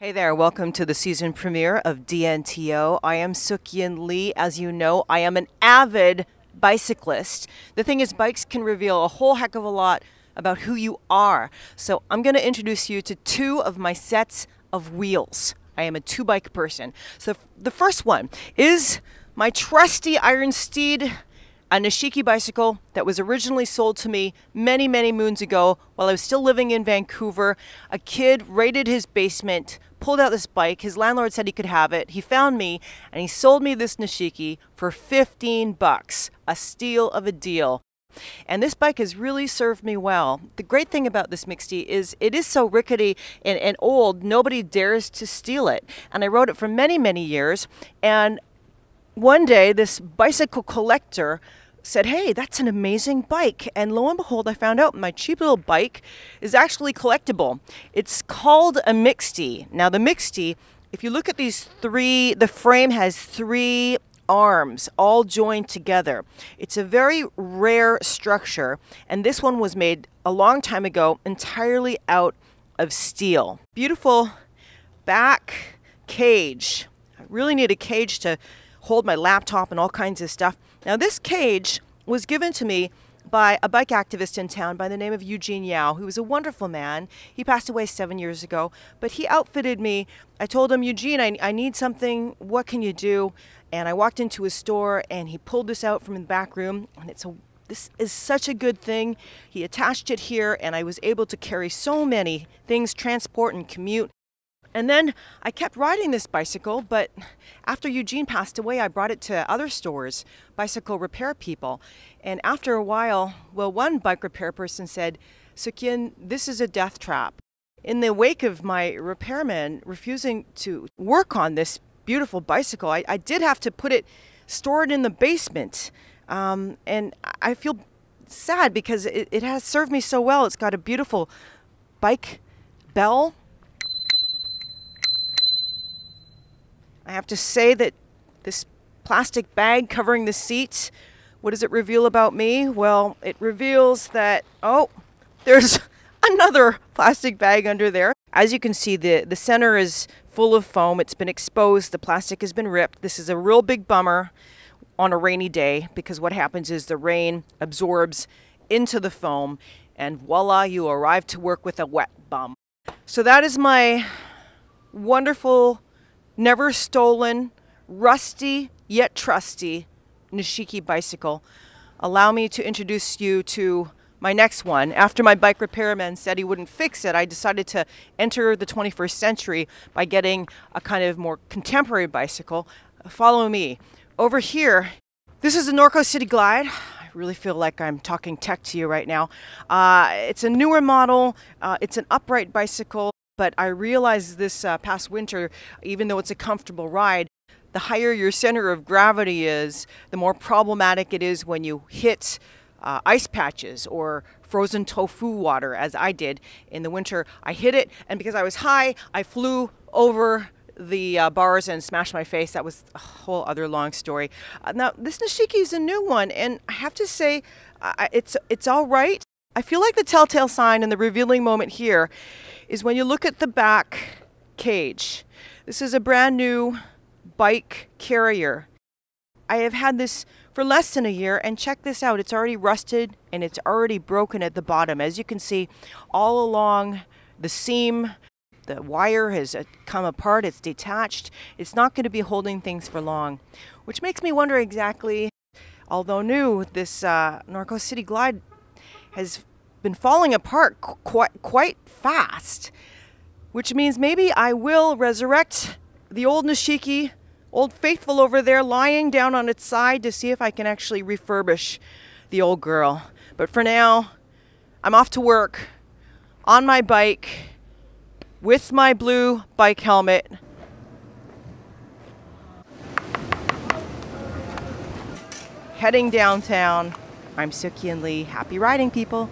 Hey there, welcome to the season premiere of DNTO. I am Sook-Yin Lee. As you know, I am an avid bicyclist. The thing is, bikes can reveal a whole heck of a lot about who you are. So I'm going to introduce you to two of my sets of wheels. I am a two bike person. So the first one is my trusty Iron Steed a Nishiki bicycle that was originally sold to me many, many moons ago while I was still living in Vancouver. A kid raided his basement, pulled out this bike. His landlord said he could have it. He found me and he sold me this Nishiki for 15 bucks, a steal of a deal. And this bike has really served me well. The great thing about this Mixte is it is so rickety and, and old, nobody dares to steal it. And I rode it for many, many years. And one day, this bicycle collector said, Hey, that's an amazing bike. And lo and behold, I found out my cheap little bike is actually collectible. It's called a Mixte. Now, the Mixte, if you look at these three, the frame has three arms all joined together. It's a very rare structure, and this one was made a long time ago entirely out of steel. Beautiful back cage. I really need a cage to hold my laptop and all kinds of stuff. Now, this cage was given to me by a bike activist in town by the name of Eugene Yao, who was a wonderful man. He passed away seven years ago, but he outfitted me. I told him, Eugene, I, I need something. What can you do? And I walked into his store and he pulled this out from the back room, and it's a this is such a good thing. He attached it here, and I was able to carry so many things, transport and commute. And then I kept riding this bicycle, but after Eugene passed away, I brought it to other stores, bicycle repair people. And after a while, well, one bike repair person said, Sook-Yin, this is a death trap. In the wake of my repairman refusing to work on this beautiful bicycle, I, I did have to put it, store it in the basement. Um, and I feel sad because it, it has served me so well. It's got a beautiful bike bell I have to say that this plastic bag covering the seats, what does it reveal about me? Well, it reveals that, oh, there's another plastic bag under there. As you can see, the, the center is full of foam. It's been exposed. The plastic has been ripped. This is a real big bummer on a rainy day because what happens is the rain absorbs into the foam and voila, you arrive to work with a wet bum. So that is my wonderful never stolen, rusty yet trusty Nishiki bicycle. Allow me to introduce you to my next one. After my bike repairman said he wouldn't fix it, I decided to enter the 21st century by getting a kind of more contemporary bicycle. Follow me. Over here, this is a Norco City Glide. I really feel like I'm talking tech to you right now. Uh, it's a newer model. Uh, it's an upright bicycle. But I realized this uh, past winter, even though it's a comfortable ride, the higher your center of gravity is, the more problematic it is when you hit uh, ice patches or frozen tofu water, as I did in the winter. I hit it, and because I was high, I flew over the uh, bars and smashed my face. That was a whole other long story. Uh, now, this Nishiki is a new one, and I have to say, uh, it's it's all right. I feel like the telltale sign and the revealing moment here is when you look at the back cage. This is a brand new bike carrier. I have had this for less than a year and check this out. It's already rusted and it's already broken at the bottom. As you can see, all along the seam, the wire has uh, come apart, it's detached. It's not going to be holding things for long, which makes me wonder exactly, although new, this uh, Norco City Glide has been falling apart quite quite fast, which means maybe I will resurrect the old Nishiki, old faithful over there, lying down on its side to see if I can actually refurbish the old girl. But for now, I'm off to work on my bike with my blue bike helmet. Heading downtown. I'm Sook-Yin Lee. Happy riding, people.